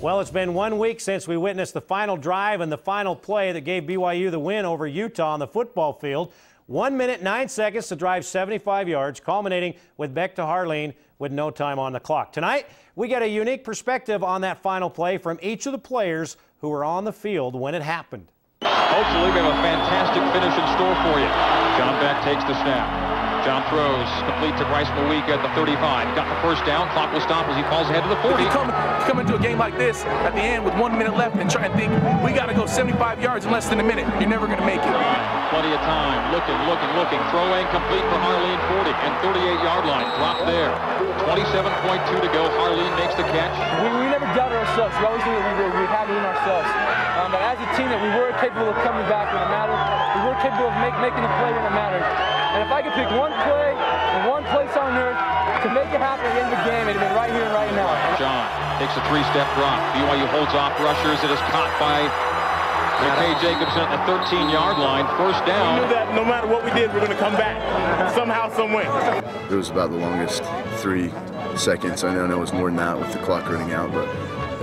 Well, it's been one week since we witnessed the final drive and the final play that gave BYU the win over Utah on the football field. One minute, nine seconds to drive 75 yards, culminating with Beck to Harline with no time on the clock. Tonight, we get a unique perspective on that final play from each of the players who were on the field when it happened. Hopefully, we have a fantastic finish in store for you. John Beck takes the snap. John throws, complete to Bryce Mahuika at the 35. Got the first down. Clock will stop as he falls ahead to the 40. You come, come into a game like this at the end with one minute left and try and think, we got to go 75 yards in less than a minute. You're never going to make it. Plenty of time. Looking, looking, looking. Throw in complete for Harline 40 and 38-yard line. Drop there. 27.2 to go. Harline makes the catch. We, we never doubted ourselves. We always knew that we, were, we had it in ourselves. Um, but as a team, that we were capable of coming back when it mattered. We were capable of make, making the play when it mattered. And if I could pick one play in one place on earth to make it happen at the end of the game, it'd have been right here right now. John takes a three-step drop. BYU holds off rushers. It is caught by McKay Jacobson at the 13-yard line. First down. We knew that no matter what we did, we're going to come back somehow, some way. It was about the longest three seconds. I know it was more than that with the clock running out, but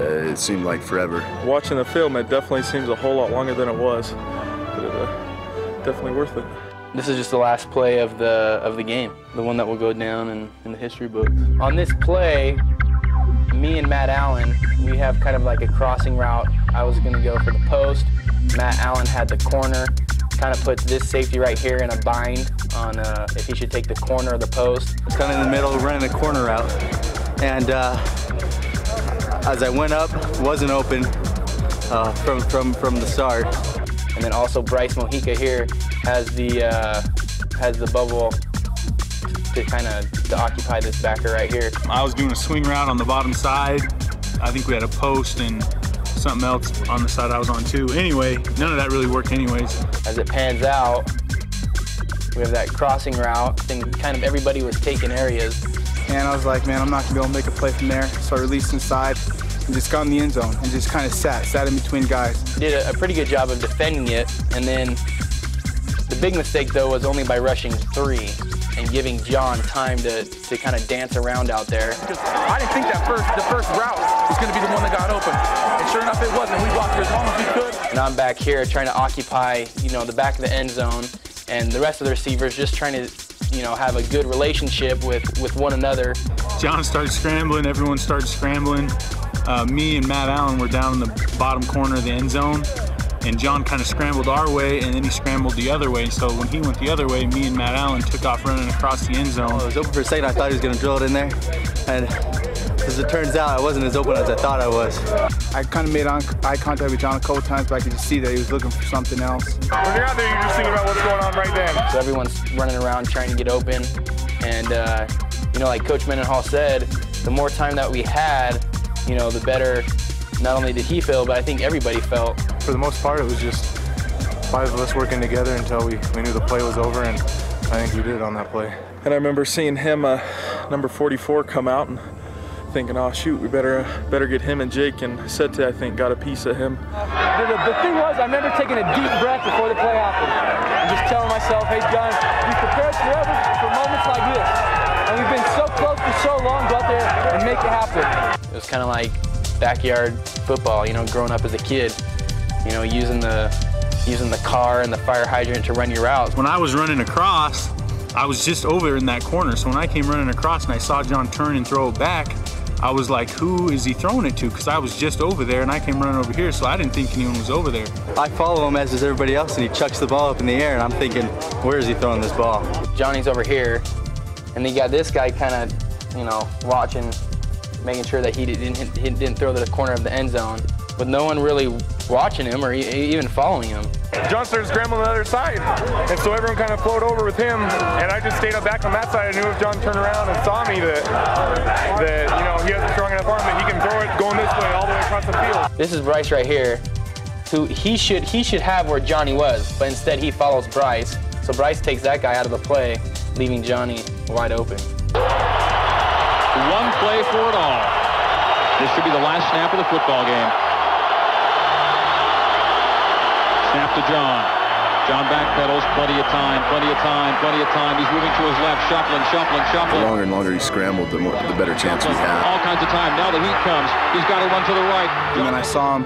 uh, it seemed like forever. Watching the film, it definitely seems a whole lot longer than it was, but it, uh, definitely worth it. This is just the last play of the of the game, the one that will go down in, in the history books. On this play, me and Matt Allen, we have kind of like a crossing route. I was going to go for the post. Matt Allen had the corner. Kind of puts this safety right here in a bind on uh, if he should take the corner or the post. It's kind of in the middle, running the corner route. And uh, as I went up, wasn't open uh, from, from, from the start. And then also Bryce Mahuika here has the uh, has the bubble to kind of to occupy this backer right here. I was doing a swing route on the bottom side. I think we had a post and something else on the side I was on too. Anyway, none of that really worked anyways. As it pans out, we have that crossing route and kind of everybody was taking areas. And I was like, man, I'm not gonna be able to make a play from there. So I released inside and just got in the end zone and just kind of sat, sat in between guys. Did a, a pretty good job of defending it, and then the big mistake though was only by rushing three and giving John time to, to kind of dance around out there. I didn't think that first the first route was going to be the one that got open, and sure enough, it wasn't. We blocked as long as we could. And I'm back here trying to occupy, you know, the back of the end zone, and the rest of the receivers just trying to you know, have a good relationship with, with one another. John started scrambling, everyone started scrambling. Uh, me and Matt Allen were down in the bottom corner of the end zone, and John kind of scrambled our way, and then he scrambled the other way. So when he went the other way, me and Matt Allen took off running across the end zone. I was open for a second. I thought he was going to drill it in there, and as it turns out, I wasn't as open as I thought I was. I kind of made eye contact with John a couple times, but I could just see that he was looking for something else. When you're out there, you're just thinking about what's going on right then. So everyone's running around trying to get open, and uh, you know, like Coach Mendenhall said, the more time that we had, you know, the better. Not only did he feel, but I think everybody felt. For the most part, it was just five of us working together until we, we knew the play was over, and I think we did it on that play. And I remember seeing him, uh, number 44, come out and thinking, oh shoot, we better better get him and Jake. And Sete, I think, got a piece of him. The, the, the, thing was, I remember taking a deep breath before the play happened. And just telling myself, hey, John, we prepared forever for moments like this. And we've been so close for so long, go out there and make it happen. It was kind of like backyard football, you know, growing up as a kid. You know, using the using the car and the fire hydrant to run your routes. When I was running across, I was just over in that corner. So when I came running across and I saw John turn and throw it back, I was like, who is he throwing it to? Because I was just over there and I came running over here, so I didn't think anyone was over there. I follow him as does everybody else, and he chucks the ball up in the air, and I'm thinking, where is he throwing this ball? Jonny's over here, and he got this guy kind of, you know, watching, making sure that he didn't, he didn't throw to the corner of the end zone, with no one really watching him or even following him. John started scrambling on the other side, and so everyone kind of flowed over with him, and I just stayed up back on that side. I knew if John turned around and saw me that, that you know, he has a strong enough arm that he can throw it going this way all the way across the field. This is Bryce right here, who he should he should have where Jonny was, but instead he follows Bryce. So Bryce takes that guy out of the play, leaving Jonny wide open. One play for it all. This should be the last snap of the football game. Snap to John. John backpedals, plenty of time, plenty of time, plenty of time. He's moving to his left, shuffling, shuffling, shuffling. The longer and longer he scrambled, the, more, the better chance we had. All kinds of time. Now the heat comes. He's got to run to the right. And then I saw him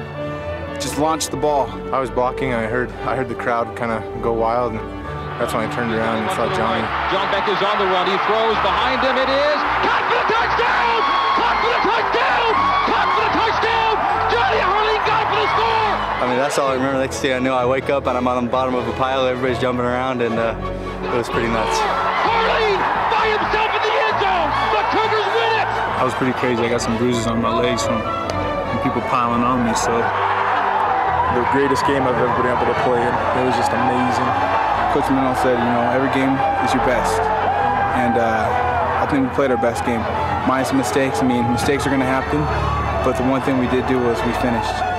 just launch the ball. I was blocking and I heard I heard the crowd kind of go wild and that's when I turned around and saw Jonny. John Beck is on the run. He throws behind him. It is caught for the touchdown! Caught for the touchdown! Caught for the touchdown! Jonny Harline got for the score! I mean, that's all I remember. Next thing I knew, I wake up and I'm on the bottom of a pile. Everybody's jumping around, and uh, it was pretty nuts. Harleen by himself in the end zone. The Cougars win it. I was pretty crazy. I got some bruises on my legs from, from people piling on me. So The greatest game I've ever been able to play in. It was just amazing. Coach Minnow said, you know, every game is your best. And uh, I think we played our best game. Minus mistakes. I mean, mistakes are going to happen. But the one thing we did do was we finished.